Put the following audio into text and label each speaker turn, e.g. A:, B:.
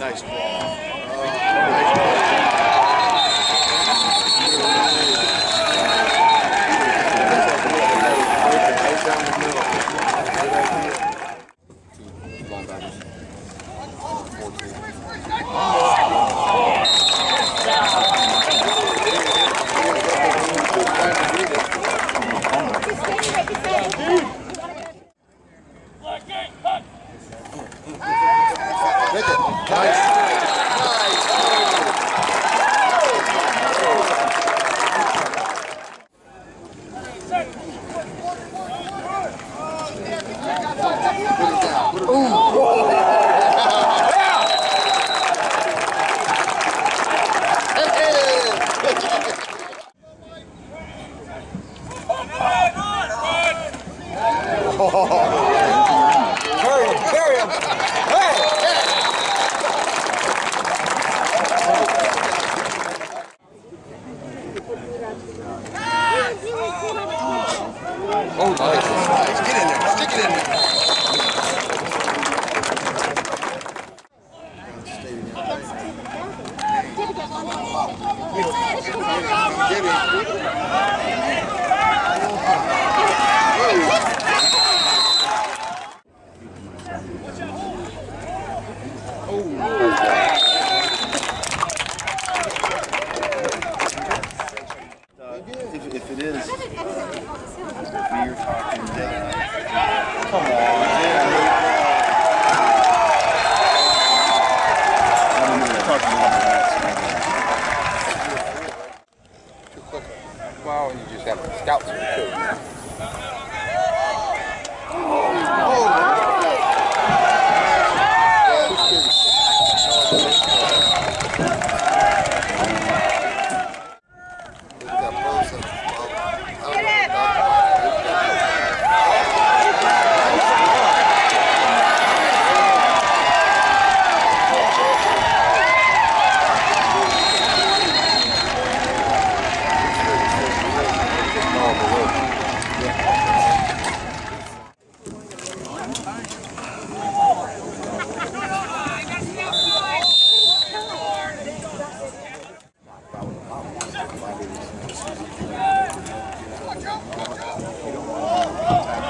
A: Nice ball. Oh. Oh.
B: If, if it is
A: Alabama. Scouts. Cool. Oh, 好。